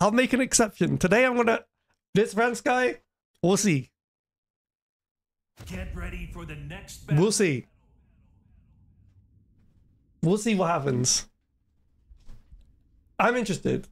I'll make an exception. Today I'm gonna this France guy, we'll see. Get ready for the next battle. We'll see. We'll see what happens. I'm interested.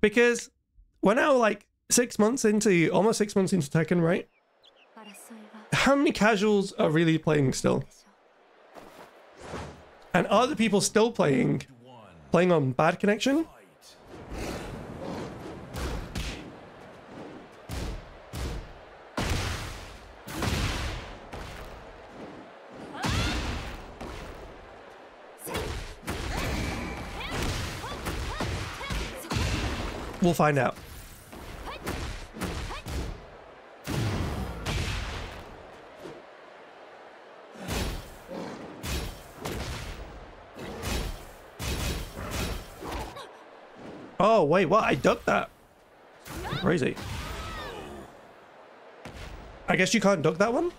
Because we're now like six months into almost six months into Tekken, right? How many casuals are really playing still? And are the people still playing? Playing on bad connection? We'll find out. Oh, wait, what? I ducked that. Crazy. I guess you can't duck that one?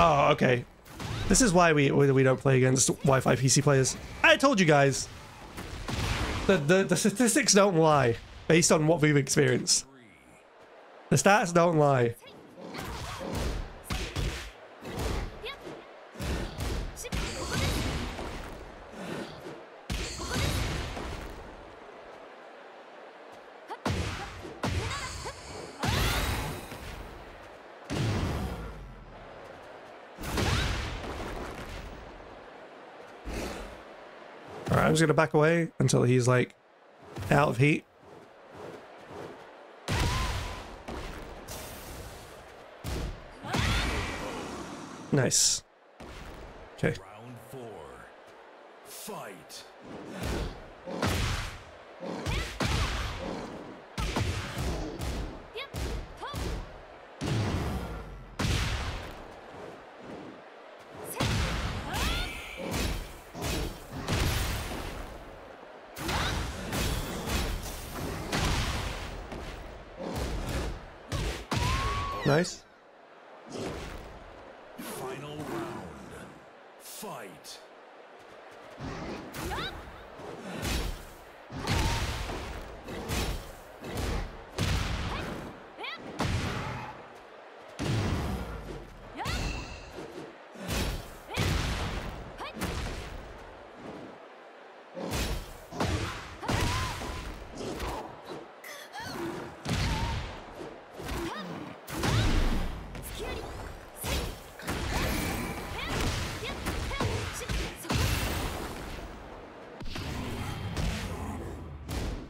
Oh, okay. This is why we we don't play against Wi-Fi PC players. I told you guys. The, the the statistics don't lie based on what we've experienced. The stats don't lie. Just gonna back away until he's like out of heat. Nice. Okay. Nice.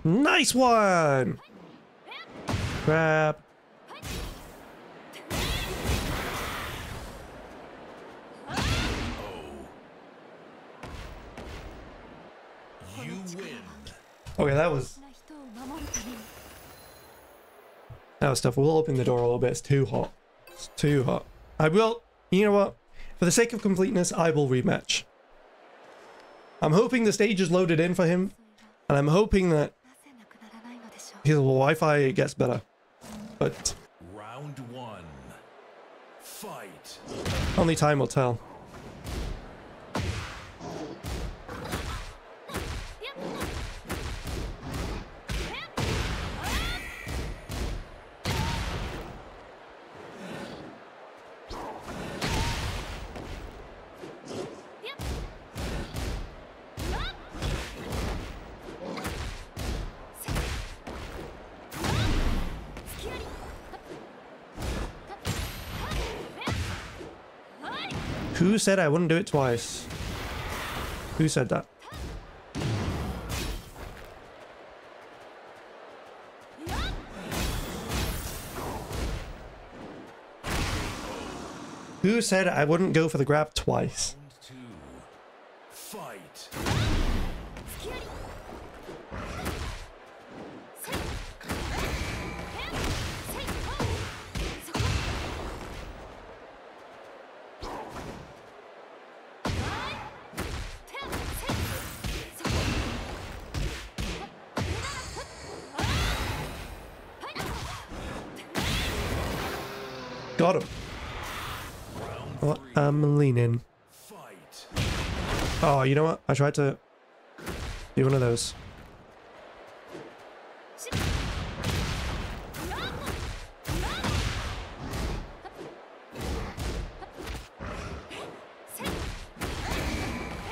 Nice one! Crap. Okay, that was... That was tough. We'll open the door a little bit. It's too hot. It's too hot. I will... You know what? For the sake of completeness, I will rematch. I'm hoping the stage is loaded in for him. And I'm hoping that his Wi-Fi gets better. But Round one. Fight. only time will tell. Who said I wouldn't do it twice? Who said that? Who said I wouldn't go for the grab twice? You know what? I tried to do one of those.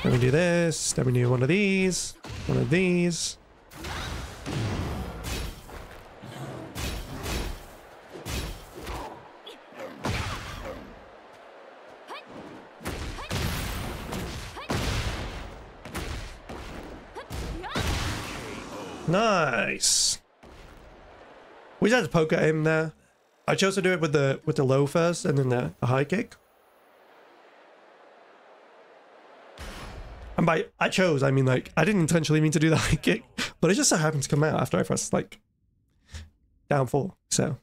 Let me do this. Let me do one of these. One of these. We just poke at him there. I chose to do it with the with the low first and then the, the high kick. And by I chose, I mean like I didn't intentionally mean to do the high kick, but it just so happened to come out after I pressed like down four. So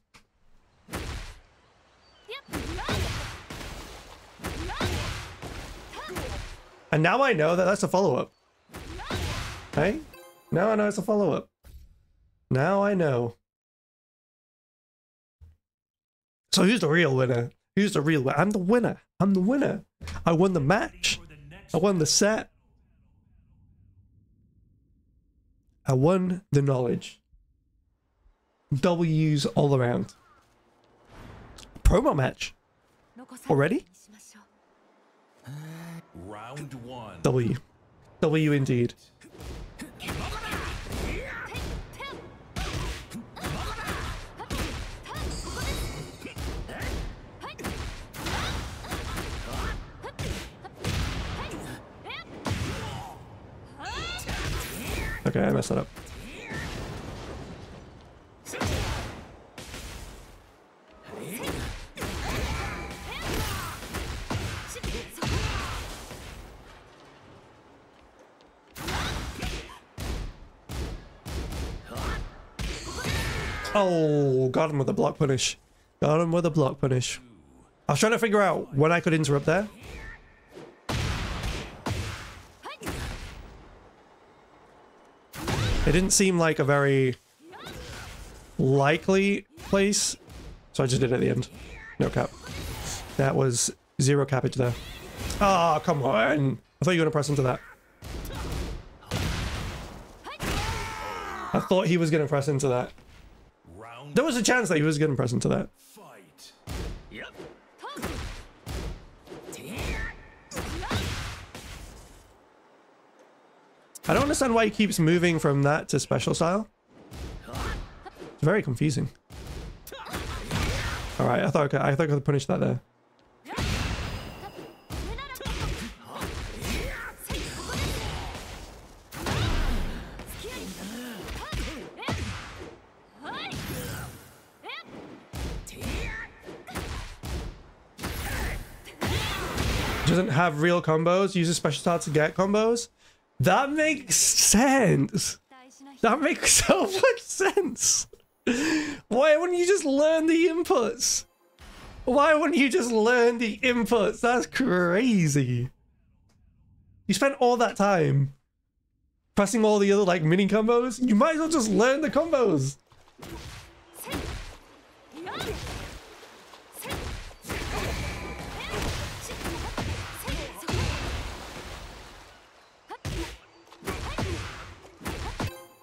and now I know that that's a follow up. Hey, now I know it's a follow up. Now I know. So who's the real winner? Who's the real winner? I'm the winner. I'm the winner. I won the match. I won the set. I won the knowledge. W's all around. Promo match. Already? Round one. W. W indeed. Okay, I messed that up. Oh, got him with a block punish. Got him with a block punish. I was trying to figure out when I could interrupt there. It didn't seem like a very likely place, so I just did it at the end. No cap. That was zero cappage there. Ah, come on. I thought you were going to press into that. I thought he was going to press into that. There was a chance that he was going to press into that. I don't understand why he keeps moving from that to special style. It's very confusing. All right, I thought I could, I thought I could punish that there. Doesn't have real combos. Uses special style to get combos. That makes sense. That makes so much sense. Why wouldn't you just learn the inputs? Why wouldn't you just learn the inputs? That's crazy. You spent all that time pressing all the other like mini combos. You might as well just learn the combos.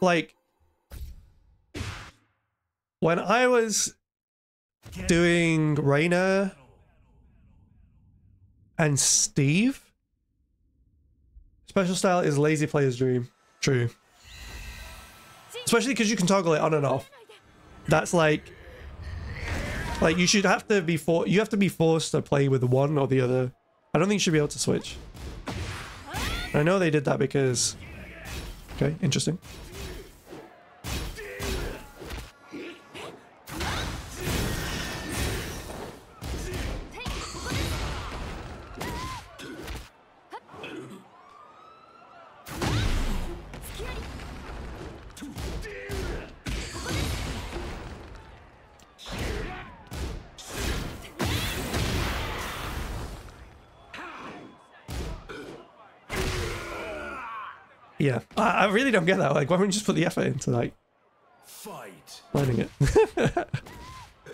Like when I was doing Reina and Steve, special style is lazy player's dream. True. Especially because you can toggle it on and off. That's like, like you should have to be for you have to be forced to play with one or the other. I don't think you should be able to switch. I know they did that because. Okay, interesting. Yeah, I, I really don't get that. Like, why wouldn't you just put the effort into like Fight. learning it?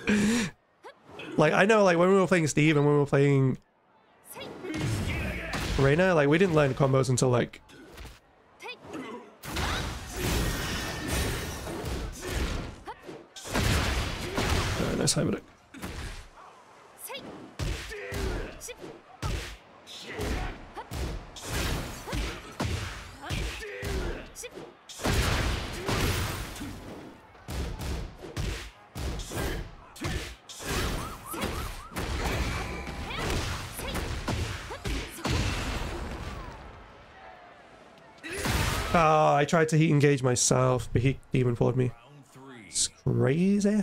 Like I know, like when we were playing Steve and when we were playing Reina, like we didn't learn combos until like Uh. Oh, I tried to heat engage myself, but he demon pulled me. It's crazy.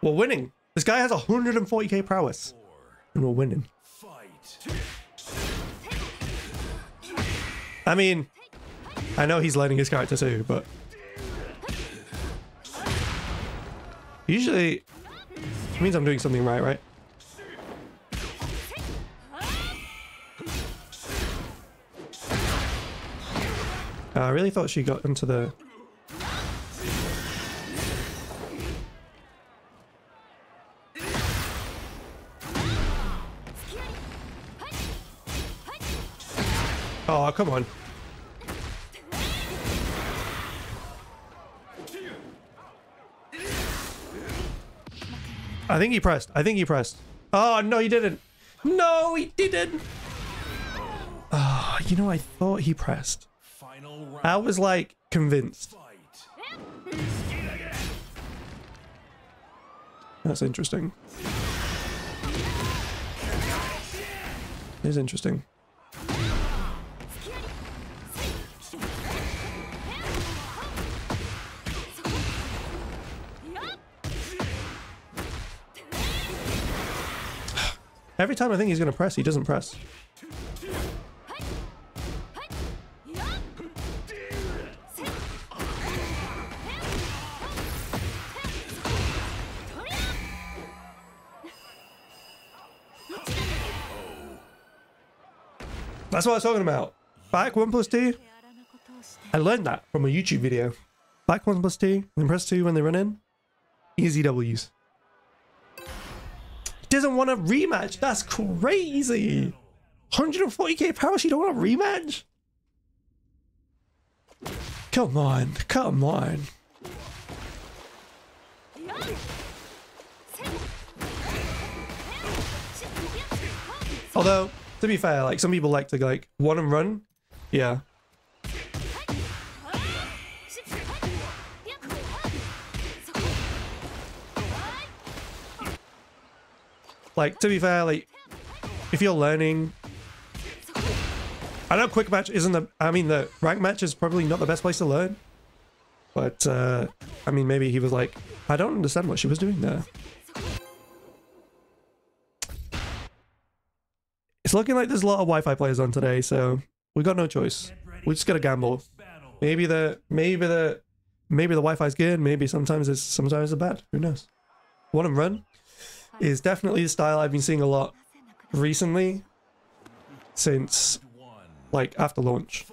We're winning. This guy has 140k prowess. And we're winning. I mean, I know he's learning his character too, but usually it means I'm doing something right, right? Uh, I really thought she got into the. Come on. I think he pressed. I think he pressed. Oh, no, he didn't. No, he didn't. Oh, you know, I thought he pressed. I was like convinced. That's interesting. It's interesting. Every time I think he's going to press, he doesn't press. That's what I was talking about. Back 1 plus 2. I learned that from a YouTube video. Back 1 plus 2, then press 2 when they run in. Easy W's. Doesn't want a rematch. That's crazy. 140k power. She don't want a rematch. Come on, come on. Although, to be fair, like some people like to like one and run. Yeah. Like to be fair, like if you're learning, I know quick match isn't the. I mean, the rank match is probably not the best place to learn. But uh, I mean, maybe he was like, I don't understand what she was doing there. It's looking like there's a lot of Wi-Fi players on today, so we got no choice. We just gotta gamble. Maybe the maybe the maybe the Wi-Fi's good. Maybe sometimes it's sometimes it's bad. Who knows? Want to run is definitely the style I've been seeing a lot recently, since like after launch.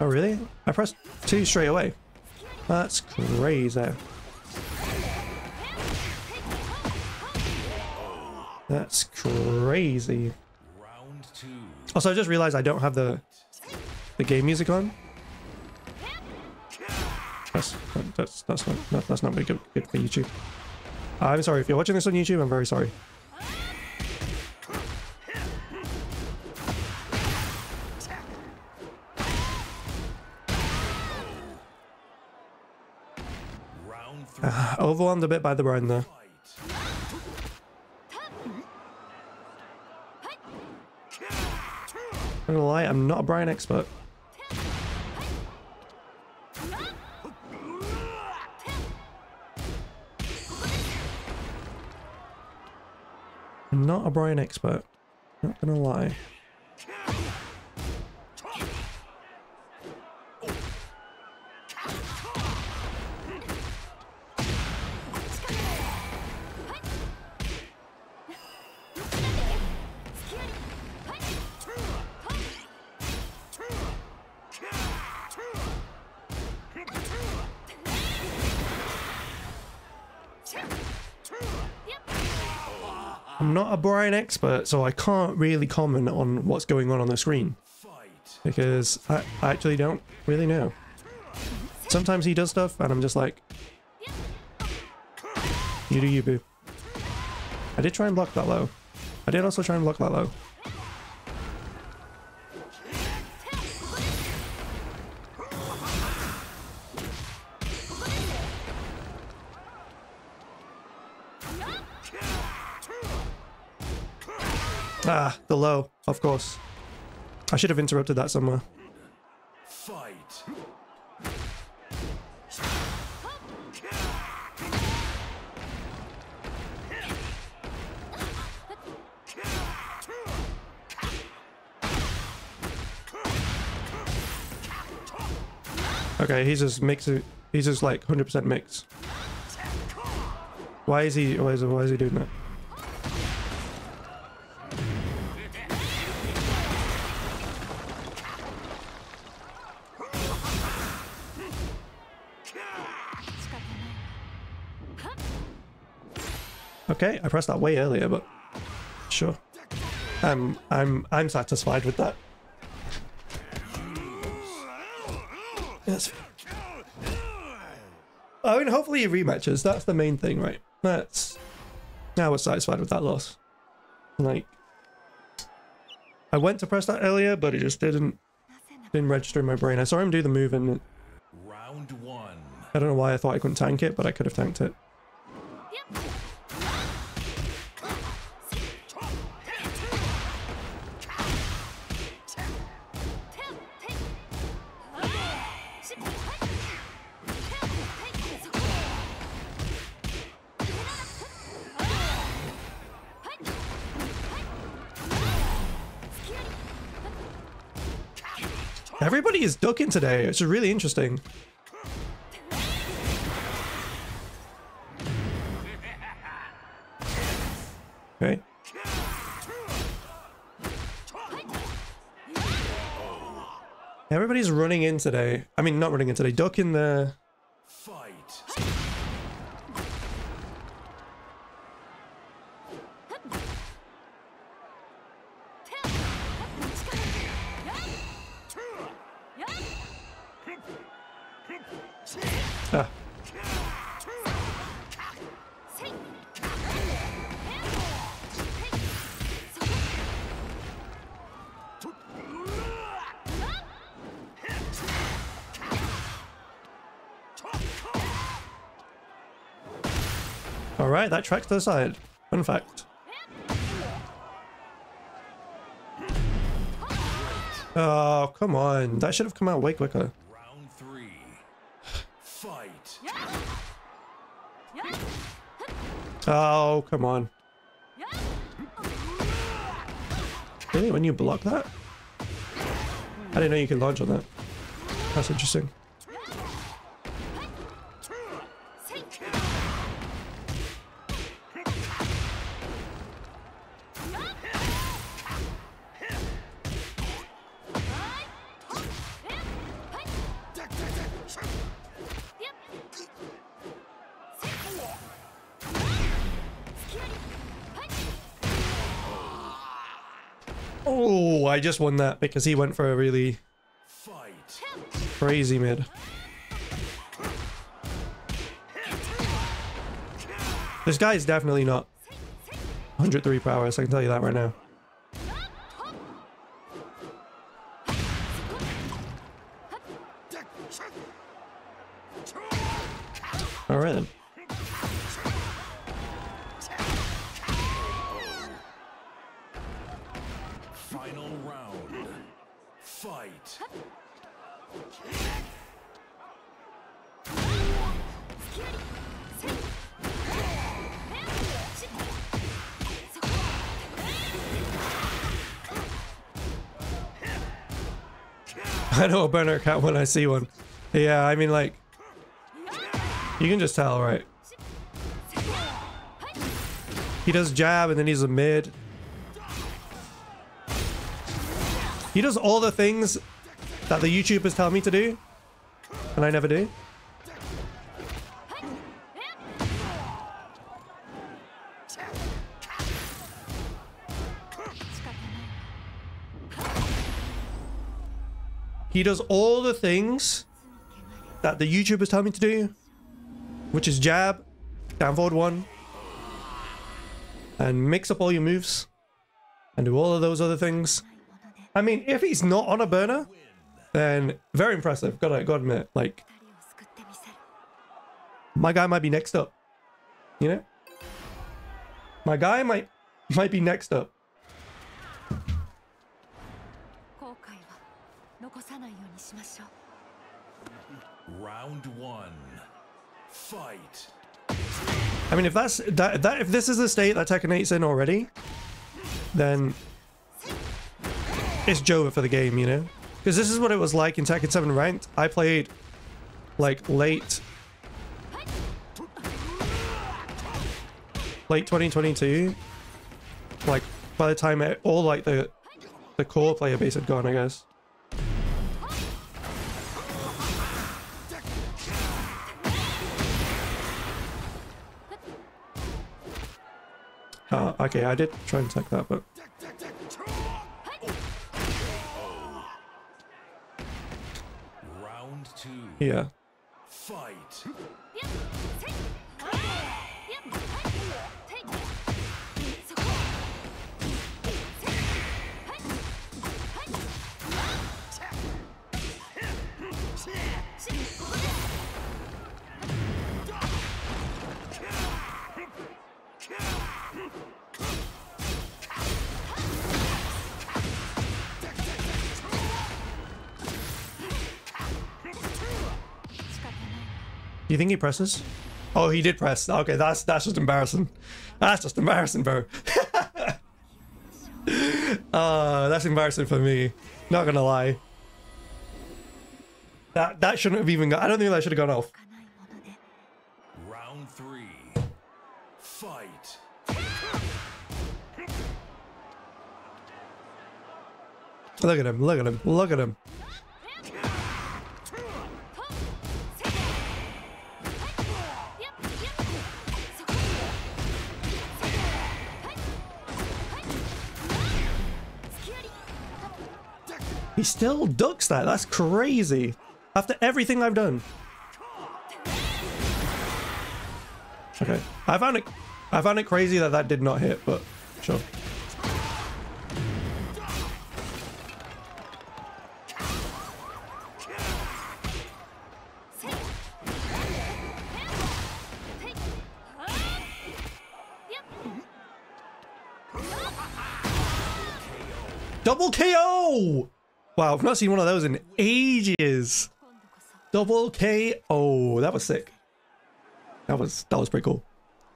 Oh really? I pressed two straight away. That's crazy. That's crazy. Also, I just realized I don't have the the game music on. That's that's that's not that's not very good, good for YouTube. I'm sorry if you're watching this on YouTube. I'm very sorry. overwhelmed a bit by the Brown there. I'm gonna lie, I'm not a Bryan expert. I'm not a Bryan expert. Not gonna lie. I'm not a Bryan expert, so I can't really comment on what's going on on the screen because I, I actually don't really know. Sometimes he does stuff, and I'm just like, you do you, boo. I did try and block that low. I did also try and block that low. Low, of course. I should have interrupted that somewhere. Fight. Okay, he's just mixing. He's just like 100% mix. Why is he? Why is, why is he doing that? Okay, I pressed that way earlier, but sure. I'm I'm I'm satisfied with that. Yes. I mean, hopefully he rematches. That's the main thing, right? That's now we're satisfied with that loss. Like, I went to press that earlier, but it just didn't didn't register in my brain. I saw him do the move, and Round one. I don't know why I thought I couldn't tank it, but I could have tanked it. Everybody is ducking today. It's really interesting. Okay. Everybody's running in today. I mean, not running in today. Ducking the. That tracks to the side. Fun fact. Oh, come on. That should have come out way quicker. Round three. Fight. Oh, come on. Really? When you block that? I didn't know you could launch on that. That's interesting. Oh, I just won that because he went for a really crazy mid. This guy is definitely not 103 prowess, I can tell you that right now. I know a burner cat when I see one. Yeah, I mean like you can just tell, right? He does jab and then he's a mid. He does all the things that the YouTubers tell me to do, and I never do. He does all the things that the YouTubers tell me to do, which is jab, down forward one, and mix up all your moves, and do all of those other things. I mean, if he's not on a burner, then very impressive. Gotta, gotta admit, like, my guy might be next up, you know? My guy might, might be next up. しましょう Round one. Fight. I mean, if that's that, that if this is the state that Tekken 8's in already, then it's Jova for the game, you know? Because this is what it was like in Tekken 7 ranked. I played like late late 2022. Like by the time it, all like the the core player base had gone, I guess. Uh, okay, I did try and attack that, but yeah. You think he presses? Oh, he did press. Okay, that's that's just embarrassing. That's just embarrassing, bro. uh, that's embarrassing for me. Not gonna lie. That that shouldn't have even. Gone, I don't think that should have gone off. Round three. Fight. Look at him! Look at him! Look at him! He still ducks that. That's crazy. After everything I've done. Okay. I found it. I found it crazy that that did not hit, but sure. Wow, I've not seen one of those in ages. Double KO. That was sick. That was that was pretty cool.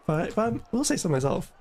But, but I will say so myself.